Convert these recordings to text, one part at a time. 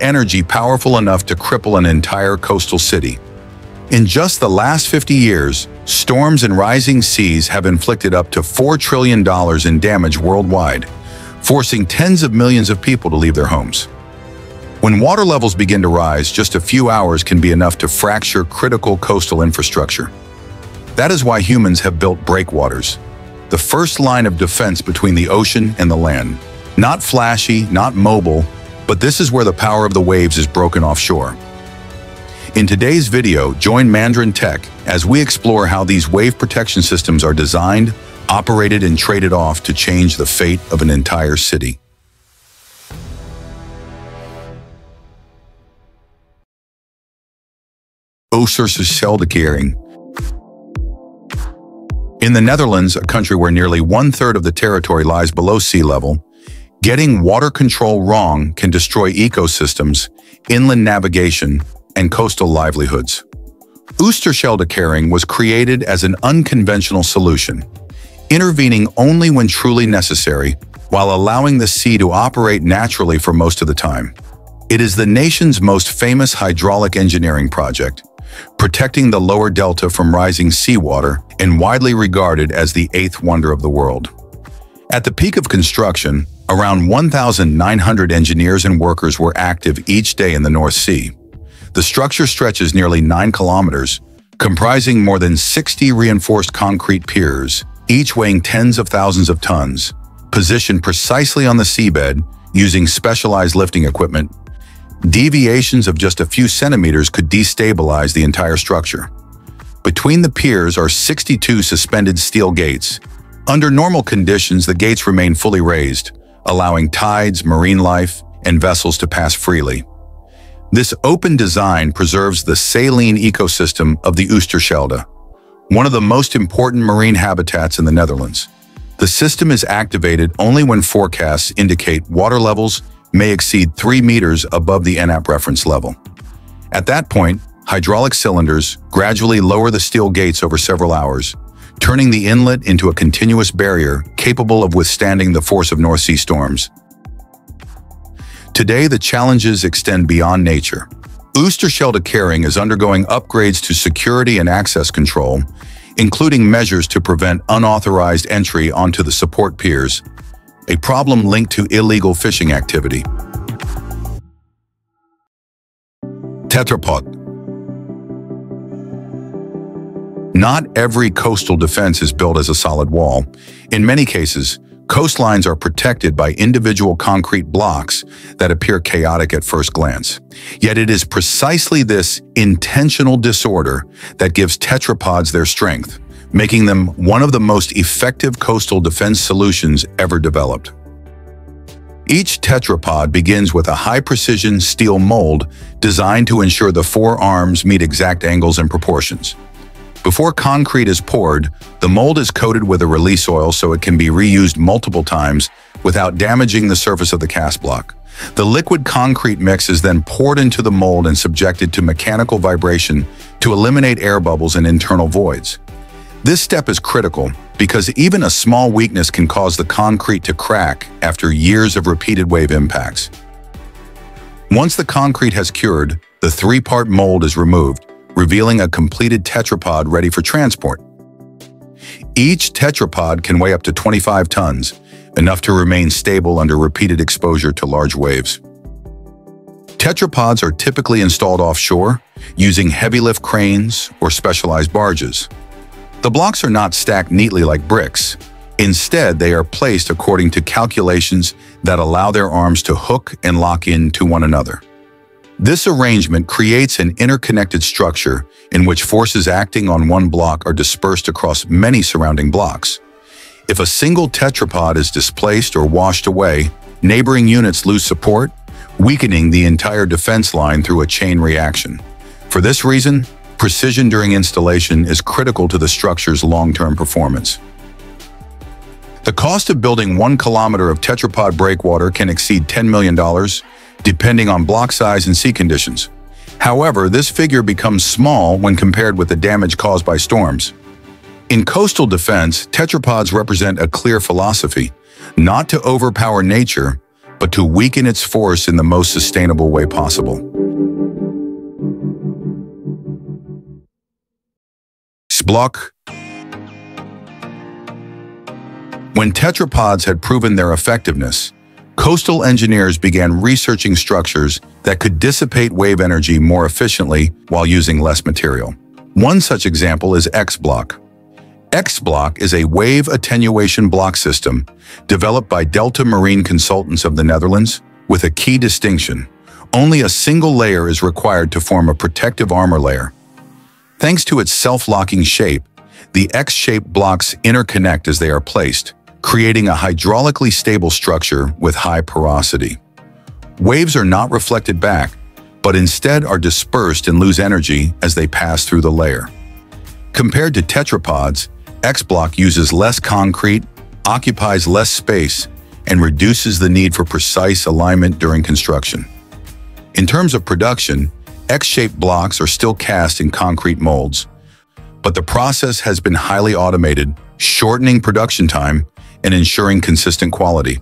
energy powerful enough to cripple an entire coastal city. In just the last 50 years, storms and rising seas have inflicted up to $4 trillion in damage worldwide, forcing tens of millions of people to leave their homes. When water levels begin to rise, just a few hours can be enough to fracture critical coastal infrastructure. That is why humans have built breakwaters, the first line of defense between the ocean and the land. Not flashy, not mobile, but this is where the power of the waves is broken offshore. In today's video, join Mandarin Tech as we explore how these wave protection systems are designed, operated, and traded off to change the fate of an entire city. Oosterscheldekering. In the Netherlands, a country where nearly one-third of the territory lies below sea level, getting water control wrong can destroy ecosystems, inland navigation, and coastal livelihoods. Oosterscheldekering was created as an unconventional solution, intervening only when truly necessary while allowing the sea to operate naturally for most of the time. It is the nation's most famous hydraulic engineering project, protecting the lower delta from rising seawater and widely regarded as the eighth wonder of the world. At the peak of construction, around 1,900 engineers and workers were active each day in the North Sea. The structure stretches nearly 9 kilometers, comprising more than 60 reinforced concrete piers, each weighing tens of thousands of tons, positioned precisely on the seabed using specialized lifting equipment. Deviations of just a few centimeters could destabilize the entire structure. Between the piers are 62 suspended steel gates. Under normal conditions, the gates remain fully raised, allowing tides, marine life, and vessels to pass freely. This open design preserves the saline ecosystem of the Oosterschelde, one of the most important marine habitats in the Netherlands. The system is activated only when forecasts indicate water levels may exceed 3 meters above the NAP reference level. At that point, hydraulic cylinders gradually lower the steel gates over several hours, turning the inlet into a continuous barrier capable of withstanding the force of North Sea storms. Today, the challenges extend beyond nature. Oosterscheldekering is undergoing upgrades to security and access control, including measures to prevent unauthorized entry onto the support piers, a problem linked to illegal fishing activity. Tetrapod Not every coastal defense is built as a solid wall. In many cases, Coastlines are protected by individual concrete blocks that appear chaotic at first glance. Yet it is precisely this intentional disorder that gives tetrapods their strength, making them one of the most effective coastal defense solutions ever developed. Each tetrapod begins with a high-precision steel mold designed to ensure the four arms meet exact angles and proportions. Before concrete is poured, the mold is coated with a release oil so it can be reused multiple times without damaging the surface of the cast block. The liquid concrete mix is then poured into the mold and subjected to mechanical vibration to eliminate air bubbles and internal voids. This step is critical because even a small weakness can cause the concrete to crack after years of repeated wave impacts. Once the concrete has cured, the three-part mold is removed, revealing a completed tetrapod ready for transport. Each tetrapod can weigh up to 25 tons, enough to remain stable under repeated exposure to large waves. Tetrapods are typically installed offshore, using heavy lift cranes or specialized barges. The blocks are not stacked neatly like bricks. Instead, they are placed according to calculations that allow their arms to hook and lock into one another. This arrangement creates an interconnected structure in which forces acting on one block are dispersed across many surrounding blocks. If a single tetrapod is displaced or washed away, neighboring units lose support, weakening the entire defense line through a chain reaction. For this reason, precision during installation is critical to the structure's long-term performance. The cost of building one kilometer of tetrapod breakwater can exceed $10 million, depending on block size and sea conditions. However, this figure becomes small when compared with the damage caused by storms. In coastal defense, tetrapods represent a clear philosophy, not to overpower nature, but to weaken its force in the most sustainable way possible. Xbloc When tetrapods had proven their effectiveness, coastal engineers began researching structures that could dissipate wave energy more efficiently while using less material. One such example is Xbloc. Xbloc is a wave attenuation block system developed by Delta Marine Consultants of the Netherlands with a key distinction. Only a single layer is required to form a protective armor layer. Thanks to its self-locking shape, the X-shaped blocks interconnect as they are placed, creating a hydraulically stable structure with high porosity. Waves are not reflected back, but instead are dispersed and lose energy as they pass through the layer. Compared to tetrapods, Xbloc uses less concrete, occupies less space, and reduces the need for precise alignment during construction. In terms of production, X-shaped blocks are still cast in concrete molds, but the process has been highly automated, shortening production time and ensuring consistent quality.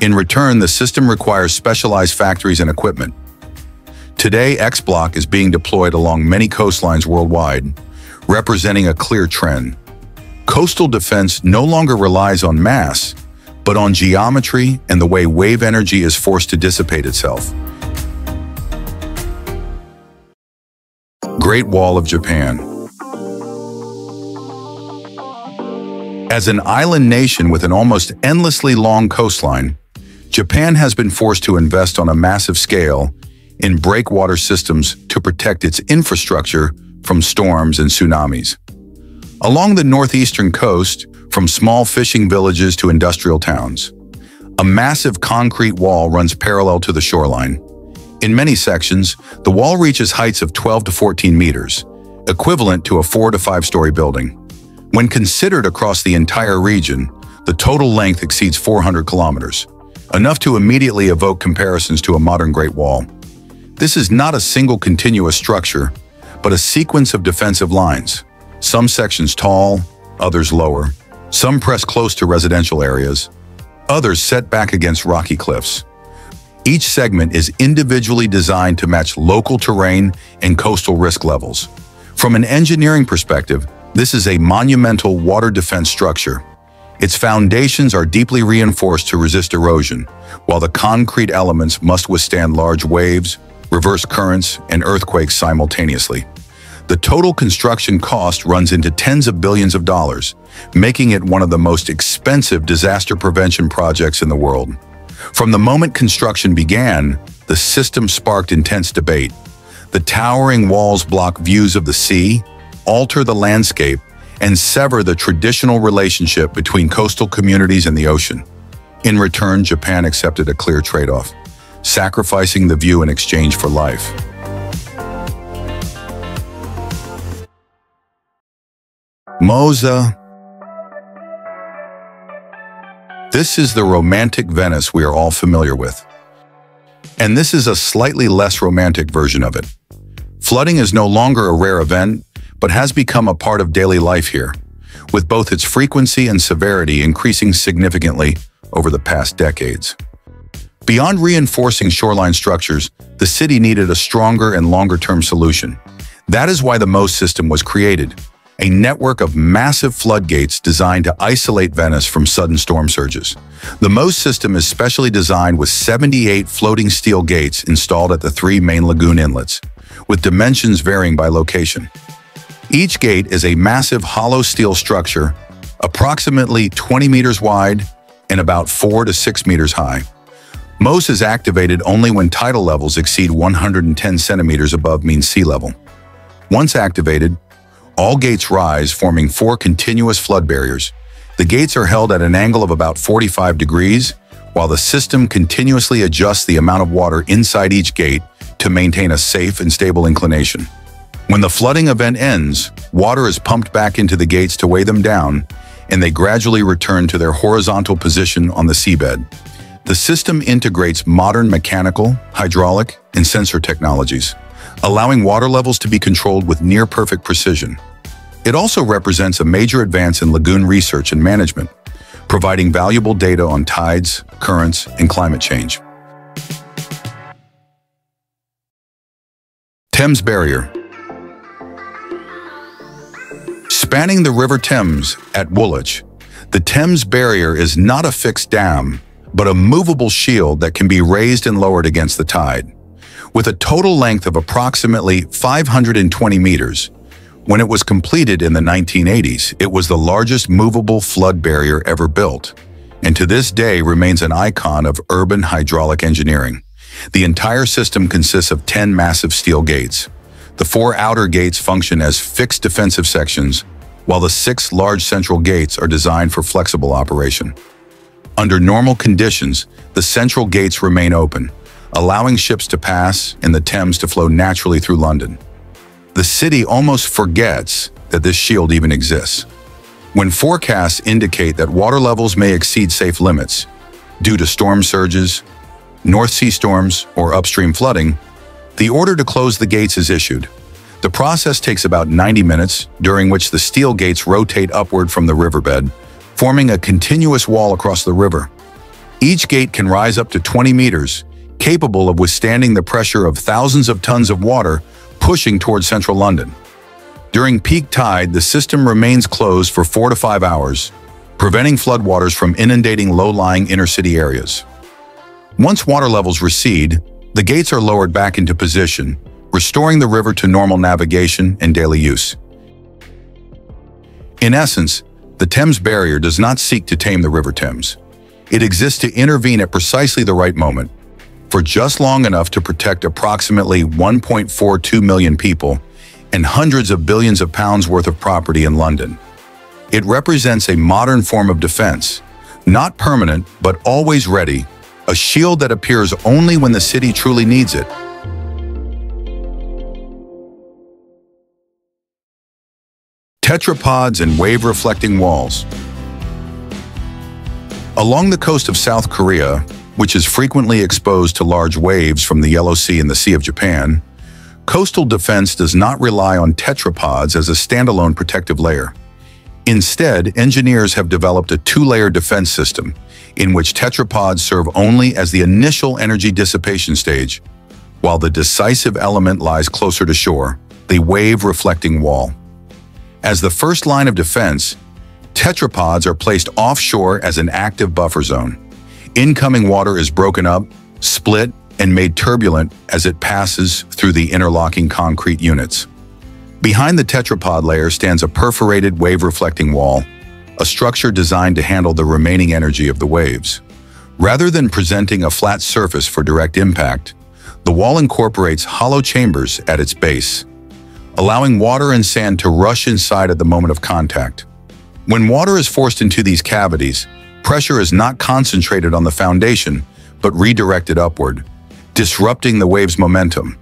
In return, the system requires specialized factories and equipment. Today, Xbloc is being deployed along many coastlines worldwide, representing a clear trend. Coastal defense no longer relies on mass, but on geometry and the way wave energy is forced to dissipate itself. Great Wall of Japan As an island nation with an almost endlessly long coastline, Japan has been forced to invest on a massive scale in breakwater systems to protect its infrastructure from storms and tsunamis. Along the northeastern coast, from small fishing villages to industrial towns, a massive concrete wall runs parallel to the shoreline. In many sections, the wall reaches heights of 12 to 14 meters, equivalent to a four to five story building. When considered across the entire region, the total length exceeds 400 kilometers, enough to immediately evoke comparisons to a modern Great Wall. This is not a single continuous structure, but a sequence of defensive lines, some sections tall, others lower, some press close to residential areas, others set back against rocky cliffs. Each segment is individually designed to match local terrain and coastal risk levels. From an engineering perspective, this is a monumental water defense structure. Its foundations are deeply reinforced to resist erosion, while the concrete elements must withstand large waves, reverse currents, and earthquakes simultaneously. The total construction cost runs into tens of billions of dollars, making it one of the most expensive disaster prevention projects in the world. From the moment construction began, the system sparked intense debate. The towering walls block views of the sea, alter the landscape, and sever the traditional relationship between coastal communities and the ocean. In return, Japan accepted a clear trade-off, sacrificing the view in exchange for life. MOSE. This is the romantic Venice we are all familiar with. And this is a slightly less romantic version of it. Flooding is no longer a rare event, but has become a part of daily life here, with both its frequency and severity increasing significantly over the past decades. Beyond reinforcing shoreline structures, the city needed a stronger and longer-term solution. That is why the MOSE system was created, a network of massive floodgates designed to isolate Venice from sudden storm surges. The MOSE system is specially designed with 78 floating steel gates installed at the three main lagoon inlets, with dimensions varying by location. Each gate is a massive hollow steel structure, approximately 20 meters wide and about 4 to 6 meters high. MOSE is activated only when tidal levels exceed 110 centimeters above mean sea level. Once activated, all gates rise, forming four continuous flood barriers. The gates are held at an angle of about 45 degrees, while the system continuously adjusts the amount of water inside each gate to maintain a safe and stable inclination. When the flooding event ends, water is pumped back into the gates to weigh them down, and they gradually return to their horizontal position on the seabed. The system integrates modern mechanical, hydraulic, and sensor technologies, allowing water levels to be controlled with near-perfect precision. It also represents a major advance in lagoon research and management, providing valuable data on tides, currents, and climate change. Thames Barrier Spanning the River Thames at Woolwich, the Thames Barrier is not a fixed dam, but a movable shield that can be raised and lowered against the tide. With a total length of approximately 520 meters, when it was completed in the 1980s, it was the largest movable flood barrier ever built, and to this day remains an icon of urban hydraulic engineering. The entire system consists of 10 massive steel gates. The four outer gates function as fixed defensive sections, while the six large central gates are designed for flexible operation. Under normal conditions, the central gates remain open, allowing ships to pass and the Thames to flow naturally through London the city almost forgets that this shield even exists. When forecasts indicate that water levels may exceed safe limits due to storm surges, North Sea storms, or upstream flooding, the order to close the gates is issued. The process takes about 90 minutes, during which the steel gates rotate upward from the riverbed, forming a continuous wall across the river. Each gate can rise up to 20 meters, capable of withstanding the pressure of thousands of tons of water pushing towards central London. During peak tide, the system remains closed for four to five hours, preventing floodwaters from inundating low-lying inner-city areas. Once water levels recede, the gates are lowered back into position, restoring the river to normal navigation and daily use. In essence, the Thames Barrier does not seek to tame the River Thames. It exists to intervene at precisely the right moment, for just long enough to protect approximately 1.42 million people and hundreds of billions of pounds worth of property in London. It represents a modern form of defense, not permanent but always ready, a shield that appears only when the city truly needs it. Tetrapods and wave-reflecting walls. Along the coast of South Korea, which is frequently exposed to large waves from the Yellow Sea and the Sea of Japan, coastal defense does not rely on tetrapods as a standalone protective layer. Instead, engineers have developed a two-layer defense system in which tetrapods serve only as the initial energy dissipation stage, while the decisive element lies closer to shore, the wave-reflecting wall. As the first line of defense, tetrapods are placed offshore as an active buffer zone. Incoming water is broken up, split, and made turbulent as it passes through the interlocking concrete units. Behind the tetrapod layer stands a perforated wave-reflecting wall, a structure designed to handle the remaining energy of the waves. Rather than presenting a flat surface for direct impact, the wall incorporates hollow chambers at its base, allowing water and sand to rush inside at the moment of contact. When water is forced into these cavities, Pressure is not concentrated on the foundation, but redirected upward, disrupting the wave's momentum.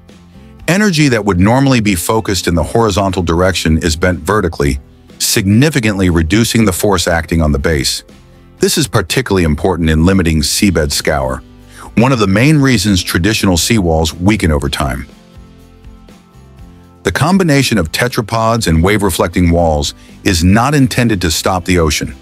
Energy that would normally be focused in the horizontal direction is bent vertically, significantly reducing the force acting on the base. This is particularly important in limiting seabed scour, one of the main reasons traditional seawalls weaken over time. The combination of tetrapods and wave-reflecting walls is not intended to stop the ocean.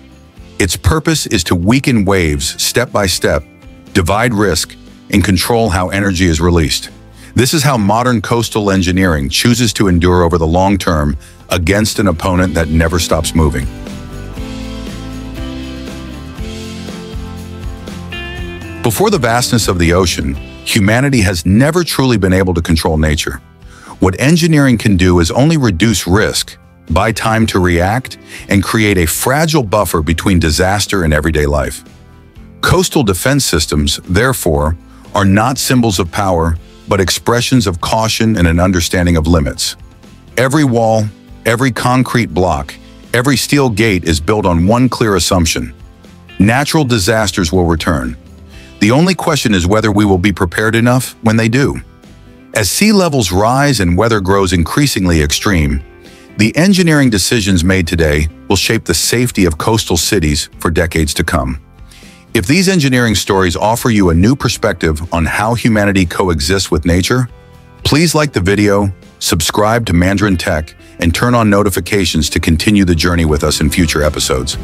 Its purpose is to weaken waves step by step, divide risk, and control how energy is released. This is how modern coastal engineering chooses to endure over the long term against an opponent that never stops moving. Before the vastness of the ocean, humanity has never truly been able to control nature. What engineering can do is only reduce risk buy time to react, and create a fragile buffer between disaster and everyday life. Coastal defense systems, therefore, are not symbols of power, but expressions of caution and an understanding of limits. Every wall, every concrete block, every steel gate is built on one clear assumption. Natural disasters will return. The only question is whether we will be prepared enough when they do. As sea levels rise and weather grows increasingly extreme, the engineering decisions made today will shape the safety of coastal cities for decades to come. If these engineering stories offer you a new perspective on how humanity coexists with nature, please like the video, subscribe to Mandarin Tech, and turn on notifications to continue the journey with us in future episodes.